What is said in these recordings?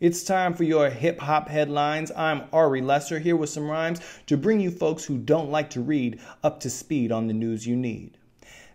It's time for your hip hop headlines. I'm Ari Lesser here with some rhymes to bring you folks who don't like to read up to speed on the news you need.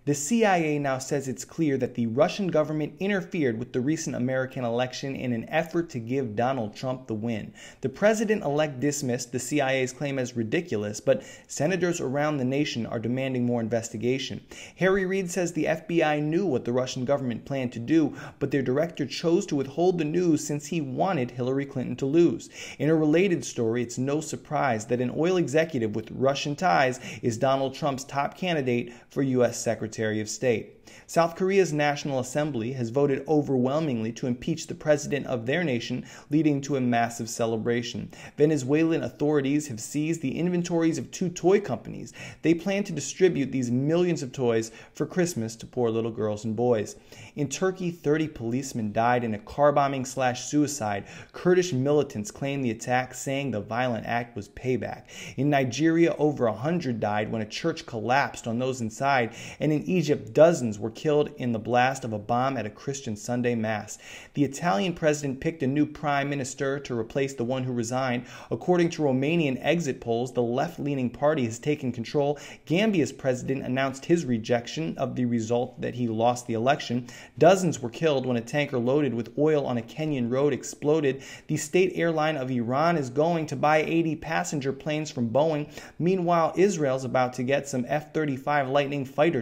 The CIA now says it's clear that the Russian government interfered with the recent American election in an effort to give Donald Trump the win. The president elect dismissed the CIA's claim as ridiculous, but senators around the nation are demanding more investigation. Harry Reid says the FBI knew what the Russian government planned to do, but their director chose to withhold the news since he wanted Hillary Clinton to lose. In a related story, it's no surprise that an oil executive with Russian ties is Donald Trump's top candidate for U.S. Secretary Secretary of State. South Korea's National Assembly has voted overwhelmingly to impeach the president of their nation, leading to a massive celebration. Venezuelan authorities have seized the inventories of two toy companies. They plan to distribute these millions of toys for Christmas to poor little girls and boys. In Turkey, 30 policemen died in a car bombing slash suicide. Kurdish militants claim the attack, saying the violent act was payback. In Nigeria, over 100 died when a church collapsed on those inside, and in Egypt, dozens were killed in the blast of a bomb at a Christian Sunday Mass. The Italian president picked a new prime minister to replace the one who resigned. According to Romanian exit polls, the left leaning party has taken control. Gambia's president announced his rejection of the result that he lost the election. Dozens were killed when a tanker loaded with oil on a Kenyan road exploded. The state airline of Iran is going to buy 80 passenger planes from Boeing. Meanwhile, Israel's about to get some F 35 Lightning fighter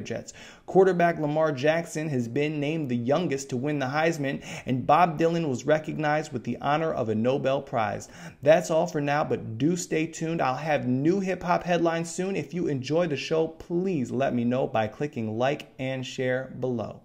Quarterback Lamar Jackson has been named the youngest to win the Heisman, and Bob Dylan was recognized with the honor of a Nobel Prize. That's all for now, but do stay tuned. I'll have new hip hop headlines soon. If you enjoy the show, please let me know by clicking like and share below.